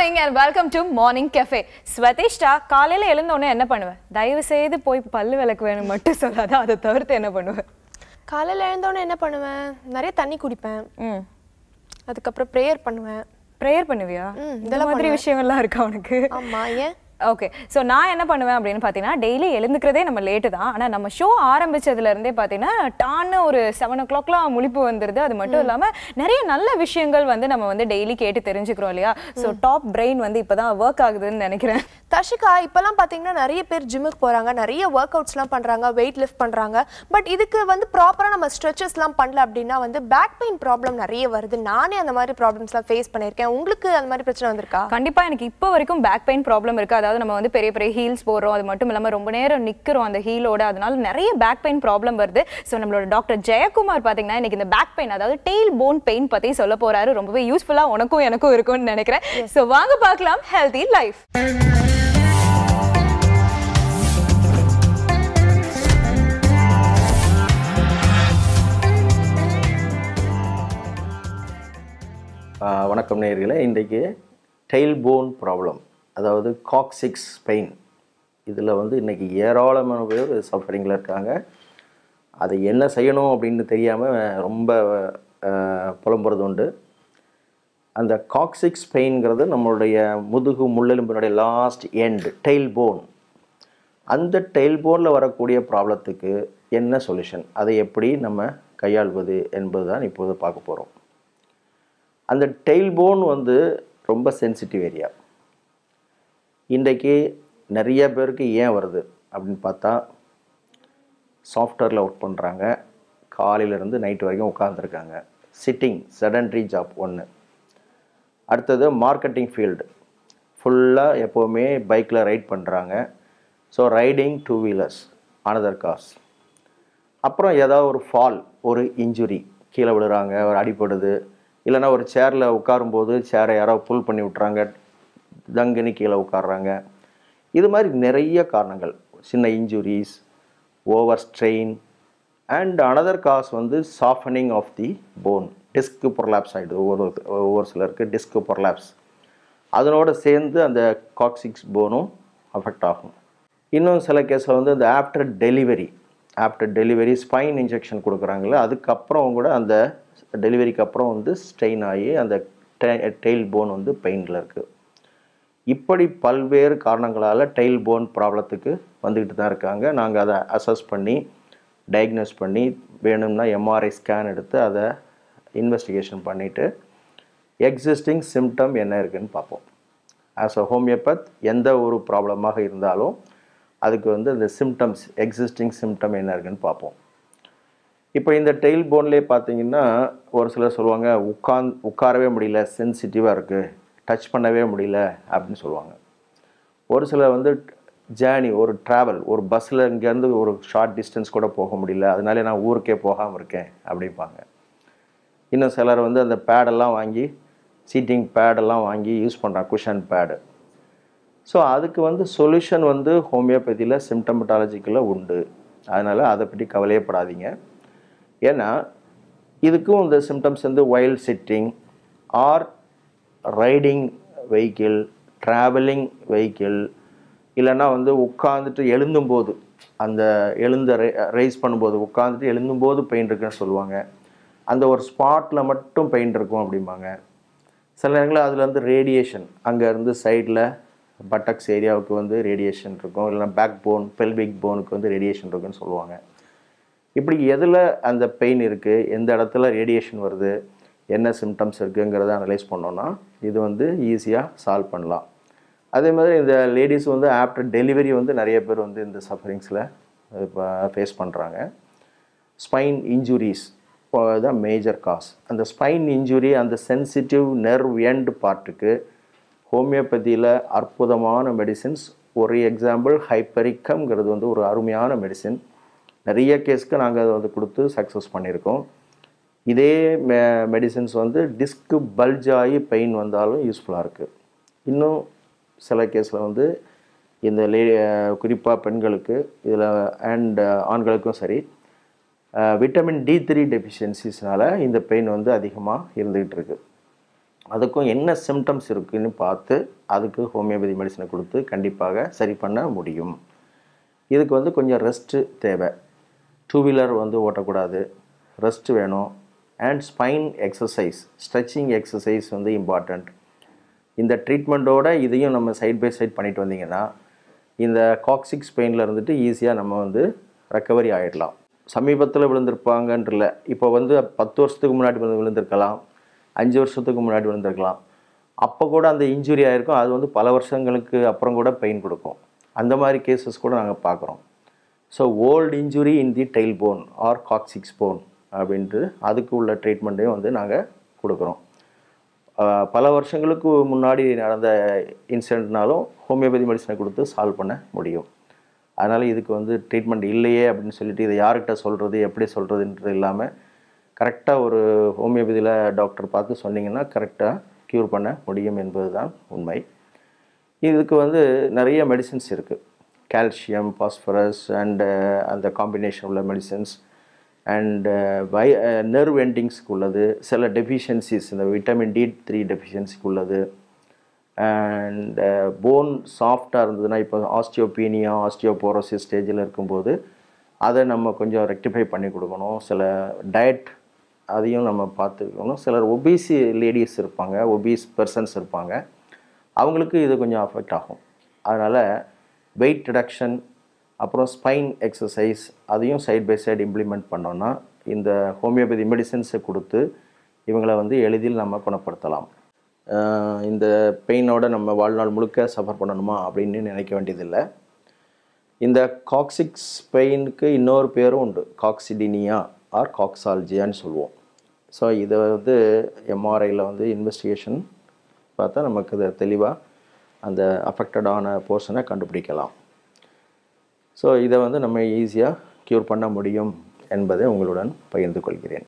Morning and welcome to morning cafe Swadishta காலையில எழுந்த உடனே என்ன பண்ணுவேன் தயவு செய்து போய் பல்லு விளக்கு வேணும் மட்டும் சொல்லாத அதை தவிர்த்து என்ன பண்ணுவேன் காலையில் எழுந்தோடனே என்ன பண்ணுவேன் நிறைய தண்ணி குடிப்பேன். ம். அதுக்கப்புறம் ப்ரேயர் பண்ணுவேன். ப்ரேயர் பண்ணுவியா? இந்த மாதிரி விஷயங்கள்லாம் இருக்கா உனக்கு? ஆமா ஏன்? ஓகே ஸோ நான் என்ன பண்ணுவேன் அப்படின்னு பார்த்தீங்கன்னா டெய்லி எழுந்துக்கிறதே நம்ம லேட்டு தான். ஆனால் நம்ம ஷோ ஆரம்பிச்சதுல இருந்தே பார்த்தீங்கன்னா டான்னு ஒரு செவன் ஓ கிளாக்லாம் முழிப்பு வந்துருது. அது மட்டும் இல்லாமல் நிறைய நல்ல விஷயங்கள் வந்து நம்ம வந்து டெய்லி கேட்டு தெரிஞ்சுக்கிறோம் இல்லையா? ஸோ டாப் பிரெயின் வந்து இப்போ தான் ஒர்க் ஆகுதுன்னு நினைக்கிறேன். தர்ஷிகா இப்போல்லாம் பார்த்தீங்கன்னா நிறைய பேர் ஜிம்முக்கு போகிறாங்க நிறைய ஒர்க் அவுட்ஸ்லாம் பண்ணுறாங்க வெயிட் லிஃப்ட் பண்ணுறாங்க பட் இதுக்கு வந்து ப்ராப்பராக நம்ம ஸ்ட்ரெச்சஸ்லாம் பண்ணல அப்படின்னா வந்து பேக் பெயின் ப்ராப்ளம் நிறைய வருது. நானே அந்த மாதிரி ப்ராப்ளம்ஸ்லாம் ஃபேஸ் பண்ணியிருக்கேன். உங்களுக்கு அந்த மாதிரி பிரச்சனை வந்திருக்கா? கண்டிப்பா எனக்கு இப்போ வரைக்கும் பேக் பெயின் ப்ராப்ளம் இருக்கு? அதாவது நம்ம வந்து பெரிய பெரிய ஹீல்ஸ் போடுறோம். அது மட்டும் இல்லாம ரொம்ப நேரம் நிக்கிறோம் அந்த ஹீலோட அதனால நிறைய பேக் பெயின் ப்ராப்ளம் வருது. ஸோ நம்மளோட டாக்டர் ஜெயக்குமார் பாத்தீங்கன்னா இன்னைக்கு இந்த பேக் பெயின் அதாவது டெய்ல் போன் பெயின் பத்தி சொல்ல போறாரு. ரொம்பவே யூஸ்ஃபுல்லா உனக்கும் எனக்கும் இருக்கும்னு நினைக்கிறேன். ஸோ வாங்க பார்க்கலாம். ஹெல்தி லைஃப் வணக்கம் நேயர்களே. இன்றைக்கு டெயில் போன் ப்ராப்ளம் அதாவது காக்சிக்ஸ் பெயின் இதில் வந்து இன்றைக்கி ஏராளமான பேர் சஃபரிங்கில் இருக்காங்க. அதை என்ன செய்யணும் அப்படின்னு தெரியாமல் ரொம்ப புலம்புறது உண்டு. அந்த காக்சிக்ஸ் பெயின்ங்கிறது நம்மளுடைய முதுகு முள்ளெலும்பினுடைய லாஸ்ட் எண்டு டெயில் போன் அந்த டெயில் போனில் வரக்கூடிய ப்ராப்ளத்துக்கு என்ன சொல்யூஷன் அதை எப்படி நம்ம கையாள்வது என்பது தான் இப்போது பார்க்க போகிறோம் அந்த டெயில் போன் வந்து ரொம்ப சென்சிட்டிவ் ஏரியா இன்றைக்கு நிறைய பேருக்கு ஏன் வருது அப்படின்னு பார்த்தா சாஃப்ட்வேரில் ஒர்க் பண்ணுறாங்க காலையிலேருந்து நைட் வரைக்கும் உட்காந்துருக்காங்க சிட்டிங் செடன்ட்ரி ஜாப் ஒன்று அடுத்தது மார்க்கெட்டிங் ஃபீல்டு ஃபுல்லாக எப்போவுமே பைக்கில் ரைட் பண்ணுறாங்க so riding two wheelers another cause அப்புறம் ஏதாவது ஒரு ஃபால் ஒரு இன்ஜுரி கீழே விழுறாங்க ஒரு அடிபடுது. இல்லைன்னா ஒரு சேரில் உட்காரும்போது சேரை யாரோ புல் பண்ணி விட்றாங்க தங்கினி கீழே உட்கார்றாங்க. இது மாதிரி நிறைய காரணங்கள். சின்ன injuries over strain and another cause வந்து softening of the bone disc prolapse ஆகிடுது ஒவ்வொரு ஒவ்வொரு சிலருக்கு டிஸ்க்கு பொர்லாப்ஸ் அதனோடு சேர்ந்து அந்த காக்சிக்ஸ் போனும் அஃபெக்ட் ஆகும். இன்னும் சில கேஸில் வந்து இந்த after delivery after delivery spine injection கொடுக்குறாங்களே அதுக்கப்புறம் கூட அந்த டெலிவரிக்கு அப்புறம் வந்து ஸ்ட்ரெயின் ஆகி அந்த டெயில் போன் வந்து பெயினில் இருக்குது இப்படி பல்வேறு காரணங்களால் டைல் போன் ப்ராப்ளத்துக்கு வந்துக்கிட்டு தான் இருக்காங்க. நாங்கள் அதை அசஸ் பண்ணி டயக்னோஸ் பண்ணி வேணும்னா எம்ஆர்ஐ ஸ்கேன் எடுத்து அதை இன்வெஸ்டிகேஷன் பண்ணிவிட்டு எக்ஸிஸ்டிங் சிம்டம் என்ன இருக்குன்னு பார்ப்போம். ஆஸ் அ ஹோமியோபத் எந்த ஒரு ப்ராப்ளமாக இருந்தாலும் அதுக்கு வந்து இந்த சிம்டம்ஸ் எக்ஸிஸ்டிங் சிம்டம் என்ன இருக்குன்னு பார்ப்போம். இப்போ இந்த டெயில் போன்லேயே பார்த்தீங்கன்னா ஒரு சிலர் சொல்லுவாங்க உட்காந் உட்காரவே முடியல சென்சிட்டிவாக இருக்குது டச் பண்ணவே முடியல அப்படின்னு சொல்லுவாங்க. ஒரு சிலர் வந்து ஜேர்னி ஒரு ட்ராவல் ஒரு பஸ்ஸில் இங்கேருந்து ஒரு ஷார்ட் டிஸ்டன்ஸ் கூட போக முடியல. அதனால நான் ஊருக்கே போகாமல் இருக்கேன் அப்படிம்பாங்க. இன்னும் சிலர் வந்து அந்த பேடெல்லாம் வாங்கி சீட்டிங் பேடெல்லாம் வாங்கி யூஸ் பண்ணுறான் குஷன் பேடு ஸோ அதுக்கு வந்து சொல்யூஷன் வந்து ஹோமியோபதியில் சிம்டமட்டாலஜிக்கில் உண்டு. அதனால் அதை பற்றி கவலையப்படாதீங்க ஏன்னா இதுக்கும் இந்த சிம்டம்ஸ் வந்து while sitting or riding vehicle travelling vehicle இல்லைன்னா வந்து உட்காந்துட்டு எழுந்தும்போது அந்த எழுந்த ரைஸ் பண்ணும்போது உட்காந்துட்டு எழுந்தும்போது பெயின் இருக்குன்னு சொல்லுவாங்க. அந்த ஒரு ஸ்பாட்டில் மட்டும் பெயின் இருக்கும் அப்படிம்பாங்க. சில நேரங்களில் அதில் வந்து ரேடியேஷன் அங்கேருந்து சைடில் பட்டக்ஸ் ஏரியாவுக்கு வந்து ரேடியேஷன் இருக்கும். இல்லைன்னா பேக் போன் பெல்விக் போனுக்கு வந்து ரேடியேஷன் இருக்குன்னு சொல்லுவாங்க. இப்படி எதில் அந்த பெயின் இருக்குது எந்த இடத்துல ரேடியேஷன் வருது? என்ன சிம்டம்ஸ் இருக்குங்கிறத அனலைஸ் பண்ணோன்னா இது வந்து ஈஸியாக சால்வ் பண்ணலாம். அதே மாதிரி இந்த லேடிஸ் வந்து ஆஃப்டர் டெலிவரி வந்து நிறைய பேர் வந்து இந்த சஃபரிங்ஸில் இப்போ ஃபேஸ் பண்ணுறாங்க ஸ்பைன் இன்ஜுரிஸ் தான் மேஜர் காஸ் அந்த ஸ்பைன் இன்ஜுரி அந்த சென்சிட்டிவ் நெர்வ் எண்ட் பார்ட்டுக்கு ஹோமியோபதியில் அற்புதமான மெடிசின்ஸ் ஒரு எக்ஸாம்பிள் ஹைப்பரிக்கம்ங்கிறது வந்து ஒரு அருமையான மெடிசின் நிறைய கேஸ்க்கு நாங்கள் அதை வந்து கொடுத்து சக்ஸஸ் பண்ணியிருக்கோம். இதே மெ மெடிசின்ஸ் வந்து டிஸ்க்கு பல்ஜ் ஆகி பெயின் வந்தாலும் யூஸ்ஃபுல்லாக இருக்குது இன்னும் சில கேஸில் வந்து இந்த லே குறிப்பாக பெண்களுக்கு இதில் அண்ட் ஆண்களுக்கும் சரி விட்டமின் டி த்ரீ டெஃபிஷியன்சிஸ்னால இந்த பெயின் வந்து அதிகமாக இருந்துகிட்டு இருக்குது அதுக்கும் என்ன சிம்டம்ஸ் இருக்குதுன்னு பார்த்து அதுக்கு ஹோமியோபதி மெடிசனை கொடுத்து கண்டிப்பாக சரி பண்ண முடியும். இதுக்கு வந்து கொஞ்சம் ரெஸ்ட்டு தேவை. டூ வீலர் வந்து ஓட்டக்கூடாது. ரெஸ்ட் வேணும். And spine exercise stretching exercise வந்து இம்பார்ட்டண்ட் இந்த ட்ரீட்மெண்ட்டோட இதையும் நம்ம சைட் பை சைட் பண்ணிட்டு வந்தீங்கன்னா இந்த காக்சிக்ஸ் பெயினில் இருந்துட்டு ஈஸியாக நம்ம வந்து ரெக்கவரி ஆகிடலாம் சமீபத்தில் விழுந்திருப்பாங்கன்றில்ல இப்போ வந்து பத்து வருஷத்துக்கு முன்னாடி வந்து விழுந்திருக்கலாம் அஞ்சு வருஷத்துக்கு முன்னாடி விழுந்திருக்கலாம். அப்போ கூட அந்த இன்ஜுரி ஆகிருக்கும் அது வந்து பல வருஷங்களுக்கு அப்புறம் கூட பெயின் கொடுக்கும். அந்த மாதிரி கேசஸ் கூட நாங்கள் பார்க்குறோம். So old injury in the tail bone or coccyx bone அப்படின்ட்டு அதுக்கு உள்ள ட்ரீட்மெண்ட்டையும் வந்து நாங்கள் கொடுக்குறோம். பல வருஷங்களுக்கு முன்னாடி நடந்த இன்சிடென்ட்னாலும் ஹோமியோபதி மெடிசனை கொடுத்து சால்வ் பண்ண முடியும். அதனால் இதுக்கு வந்து ட்ரீட்மெண்ட் இல்லையே அப்படின்னு சொல்லிட்டு இதை யார்கிட்ட சொல்கிறது எப்படி சொல்கிறதுன்றது இல்லாமல் கரெக்டாக ஒரு ஹோமியோபதியில் டாக்டர் பார்த்து சொன்னிங்கன்னா கரெக்டாக க்யூர் பண்ண முடியும் என்பது தான் உண்மை. இதுக்கு வந்து நிறைய மெடிசின்ஸ் இருக்குது கால்சியம் பாஸ்பரஸ் அண்டு அந்த காம்பினேஷன் உள்ள மெடிசின்ஸ் அண்டு வை நெர்வ் எண்டிங்ஸ்க்கு உள்ளது சில டெஃபிஷியன்சிஸ் இந்த விட்டமின் டி த்ரீ டெஃபிஷியன்சிக்கு உள்ளது அண்ட் போன் சாஃப்டாக இருந்ததுன்னா இப்போ ஆஸ்டியோபீனியா ஆஸ்டியோபோரோசிஸ் ஸ்டேஜில் இருக்கும்போது அதை நம்ம கொஞ்சம் ரெக்டிஃபை பண்ணி கொடுக்கணும். சில டயட் அதையும் நம்ம பார்த்துக்கணும் சிலர் ஒபிசி லேடிஸ் இருப்பாங்க ஒபீஸ் பர்சன்ஸ் இருப்பாங்க. அவங்களுக்கு இது கொஞ்சம் அஃபெக்ட் ஆகும். அதனால் வெயிட் ரிடக்ஷன் அப்புறம் ஸ்பைன் எக்ஸசைஸ் அதையும் சைட் பை சைடு இம்ப்ளிமெண்ட் பண்ணோன்னா இந்த ஹோமியோபதி மெடிசன்ஸை கொடுத்து இவங்களை வந்து எளிதில் நம்ம குணப்படுத்தலாம். இந்த பெயினோட நம்ம வாழ்நாள் முழுக்க சஃபர் பண்ணணுமா அப்படின்னு நினைக்க வேண்டியதில்லை. இந்த காக்சிக்ஸ் பெயினுக்கு இன்னொரு பேரும் உண்டு. காக்சிடினியா ஆர் காக்ஸாலஜியான்னு சொல்லுவோம். ஸோ இதை வந்து எம்ஆர்ஐயில் வந்து இன்வெஸ்டிகேஷன் பார்த்தா நமக்கு இதை தெளிவாக அந்த அஃபெக்டடான போர்ஷனை கண்டுபிடிக்கலாம். ஸோ இதை வந்து நம்ம ஈஸியாக க்யூர் பண்ண முடியும் என்பதை உங்களுடன் பகிர்ந்து கொள்கிறேன்.